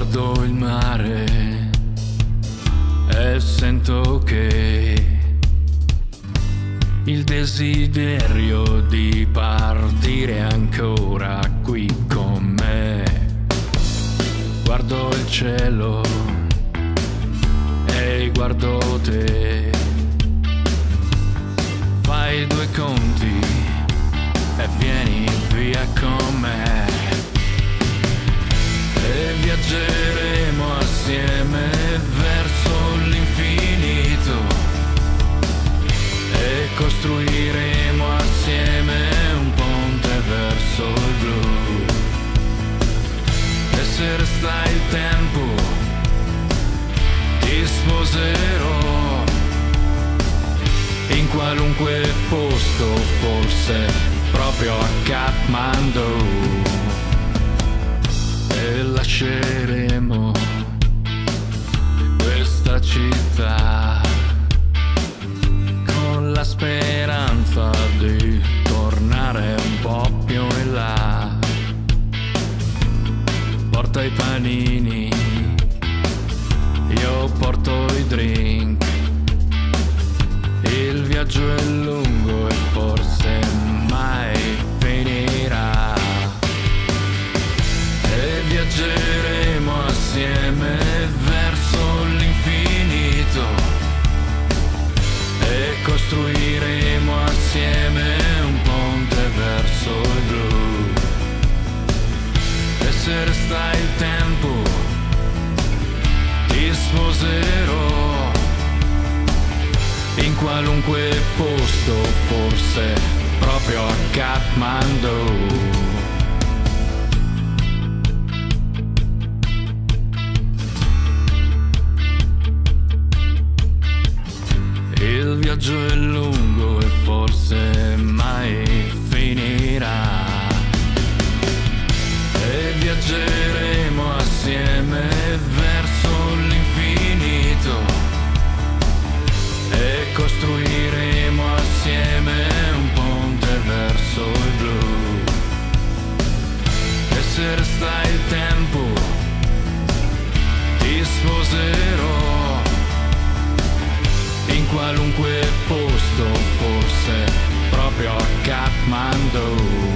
guardo il mare e sento che il desiderio di partire ancora qui con me. Guardo il cielo e guardo te. Costruiremo assieme un ponte verso il blu. E se resta il tempo, ti sposerò in qualunque posto, forse proprio a Kathmandu. I panini, io porto i drink. Resta il tempo, ti sposerò in qualunque posto, forse proprio a Kathmandu. Il viaggio è lungo e forse mai finirà. Viaggeremo assieme verso l'infinito e costruiremo assieme un ponte verso il blu. E se resta il tempo, ti sposerò in qualunque posto, forse proprio a Kathmandu.